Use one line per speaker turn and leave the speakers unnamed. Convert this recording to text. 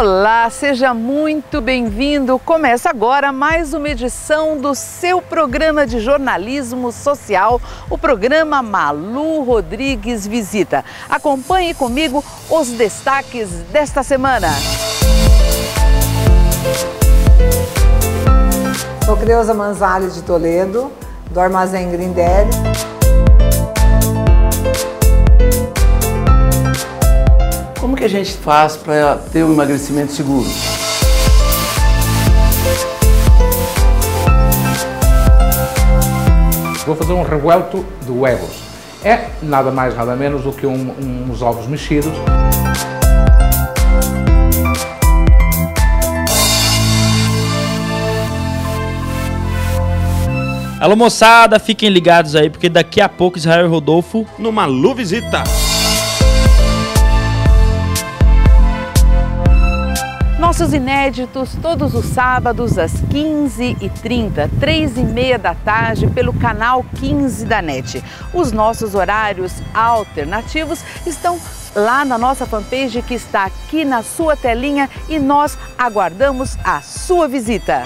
Olá, seja muito bem-vindo. Começa agora mais uma edição do seu programa de jornalismo social, o programa Malu Rodrigues Visita. Acompanhe comigo os destaques desta semana.
Sou Creuza Manzali de Toledo, do Armazém Grindelli.
Que a gente faz para ter um emagrecimento seguro?
Vou fazer um revuelto de huevos. É nada mais, nada menos do que um, uns ovos mexidos.
Alô moçada, fiquem ligados aí, porque daqui a pouco Israel e Rodolfo
no Malu Visita.
Nossos inéditos todos os sábados às 15h30, 3h30 da tarde, pelo canal 15 da NET. Os nossos horários alternativos estão lá na nossa fanpage que está aqui na sua telinha e nós aguardamos a sua visita.